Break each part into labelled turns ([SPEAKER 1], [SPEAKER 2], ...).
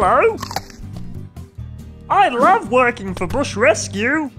[SPEAKER 1] Hello. I love working for Bush Rescue.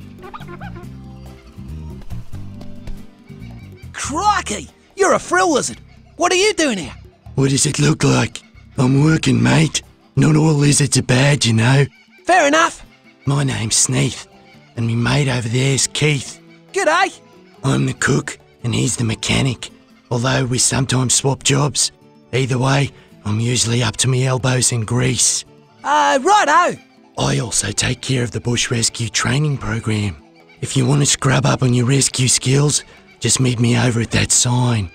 [SPEAKER 2] Crikey! You're a frill lizard. What are you doing here?
[SPEAKER 3] What does it look like? I'm working, mate. Not all lizards are bad, you know.
[SPEAKER 2] Fair enough.
[SPEAKER 3] My name's Sneath, and me mate over there's Keith.
[SPEAKER 2] G'day.
[SPEAKER 3] I'm the cook, and he's the mechanic. Although we sometimes swap jobs. Either way, I'm usually up to me elbows in grease.
[SPEAKER 2] Uh, righto.
[SPEAKER 3] I also take care of the bush rescue training program. If you want to scrub up on your rescue skills, just meet me over at that sign.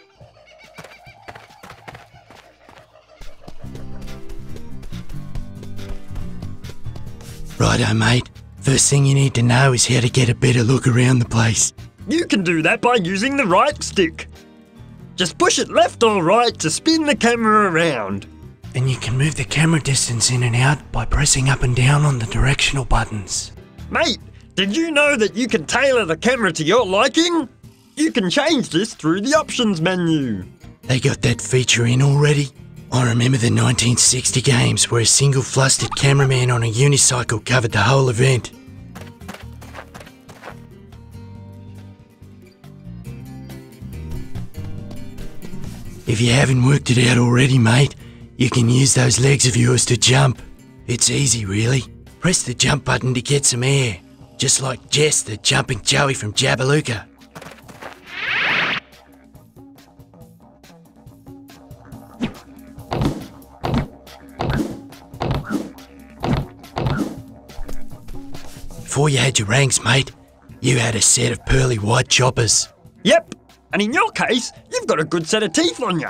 [SPEAKER 3] Righto, mate. First thing you need to know is how to get a better look around the place.
[SPEAKER 1] You can do that by using the right stick. Just push it left or right to spin the camera around.
[SPEAKER 3] And you can move the camera distance in and out by pressing up and down on the directional buttons.
[SPEAKER 1] Mate, did you know that you can tailor the camera to your liking? You can change this through the options menu.
[SPEAKER 3] They got that feature in already? I remember the 1960 games where a single flustered cameraman on a unicycle covered the whole event. If you haven't worked it out already, mate, you can use those legs of yours to jump. It's easy, really. Press the jump button to get some air, just like Jess, the jumping Joey from Jabalooka. Before you had your rangs, mate, you had a set of pearly white choppers.
[SPEAKER 1] Yep, and in your case, you've got a good set of teeth on you.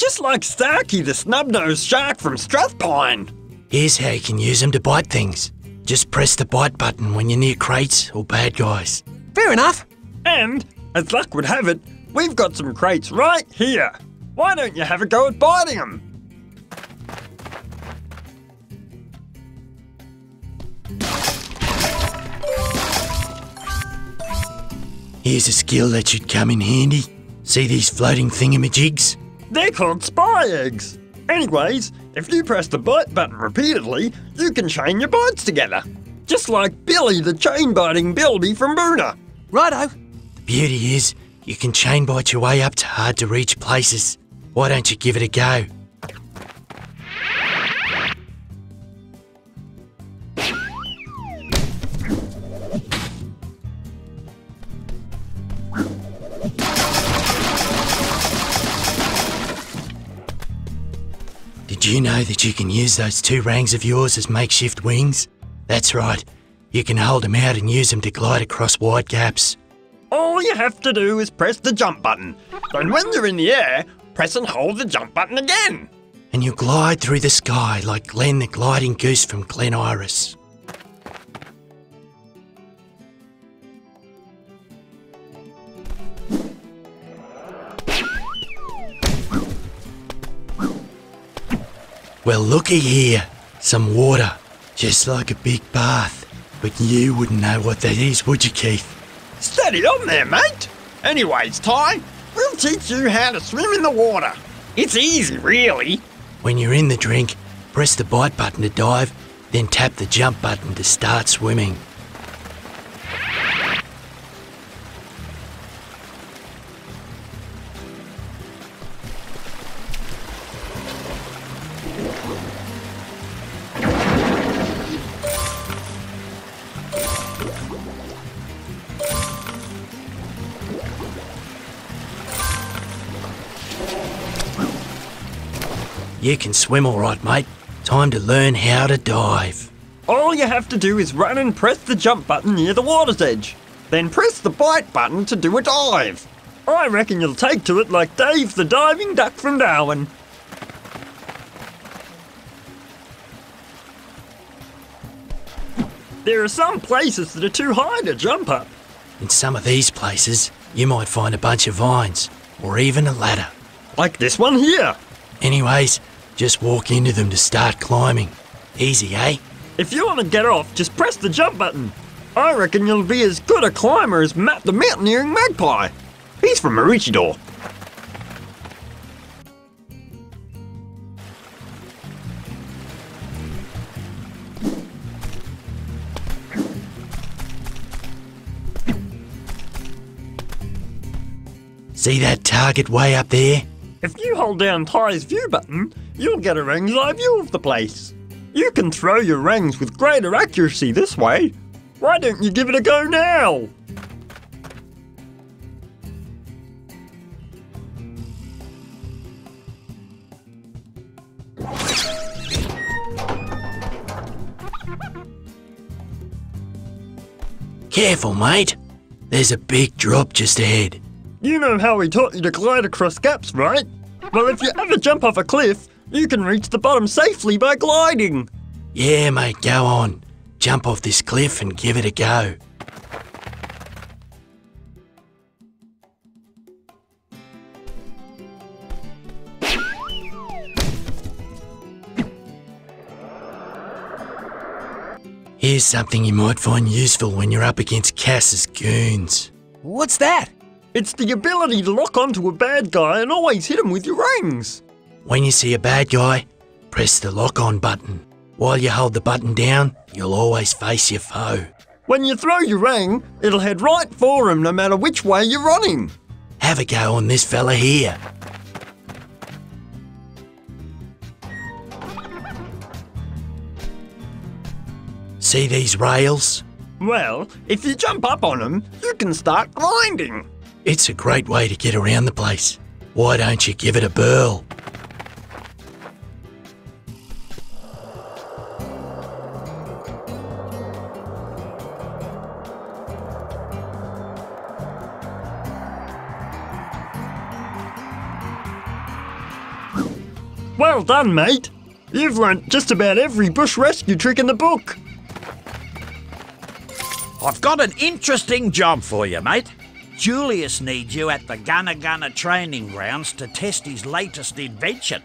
[SPEAKER 1] Just like Starkey the snub-nosed shark from Strathpine.
[SPEAKER 3] Here's how you can use them to bite things. Just press the bite button when you're near crates or bad guys.
[SPEAKER 2] Fair enough.
[SPEAKER 1] And, as luck would have it, we've got some crates right here. Why don't you have a go at biting them?
[SPEAKER 3] Here's a skill that should come in handy. See these floating thingamajigs?
[SPEAKER 1] They're called spy eggs. Anyways, if you press the bite button repeatedly, you can chain your bites together. Just like Billy the chain biting Bilby from Boona.
[SPEAKER 2] Righto.
[SPEAKER 3] The beauty is, you can chain bite your way up to hard to reach places. Why don't you give it a go? Did you know that you can use those two rangs of yours as makeshift wings? That's right. You can hold them out and use them to glide across wide gaps.
[SPEAKER 1] All you have to do is press the jump button. And when you're in the air, press and hold the jump button again.
[SPEAKER 3] And you'll glide through the sky like Glenn the gliding goose from Glen Iris. Well, looky here. Some water. Just like a big bath. But you wouldn't know what that is, would you, Keith?
[SPEAKER 1] Steady on there, mate. Anyways, Ty, we'll teach you how to swim in the water. It's easy, really.
[SPEAKER 3] When you're in the drink, press the bite button to dive, then tap the jump button to start swimming. You can swim all right, mate. Time to learn how to dive.
[SPEAKER 1] All you have to do is run and press the jump button near the water's edge. Then press the bite button to do a dive. I reckon you'll take to it like Dave the diving duck from Darwin. There are some places that are too high to jump up.
[SPEAKER 3] In some of these places, you might find a bunch of vines, or even a ladder.
[SPEAKER 1] Like this one here.
[SPEAKER 3] Anyways, just walk into them to start climbing. Easy, eh?
[SPEAKER 1] If you want to get off, just press the jump button. I reckon you'll be as good a climber as Matt the Mountaineering Magpie. He's from Maroochydore.
[SPEAKER 3] See that target way up there?
[SPEAKER 1] If you hold down Ty's view button, you'll get a rang's eye view of the place. You can throw your rangs with greater accuracy this way. Why don't you give it a go now?
[SPEAKER 3] Careful, mate. There's a big drop just ahead.
[SPEAKER 1] You know how we taught you to glide across gaps, right? Well, if you ever jump off a cliff, you can reach the bottom safely by gliding.
[SPEAKER 3] Yeah, mate, go on. Jump off this cliff and give it a go. Here's something you might find useful when you're up against Cass's goons.
[SPEAKER 2] What's that?
[SPEAKER 1] It's the ability to lock onto a bad guy and always hit him with your rangs.
[SPEAKER 3] When you see a bad guy, press the lock on button. While you hold the button down, you'll always face your foe.
[SPEAKER 1] When you throw your rang, it'll head right for him no matter which way you're running.
[SPEAKER 3] Have a go on this fella here. See these rails?
[SPEAKER 1] Well, if you jump up on them, you can start grinding.
[SPEAKER 3] It's a great way to get around the place. Why don't you give it a burl?
[SPEAKER 1] Well done, mate. You've learnt just about every bush rescue trick in the book.
[SPEAKER 4] I've got an interesting job for you, mate. Julius needs you at the Gunna Gunna training grounds to test his latest invention.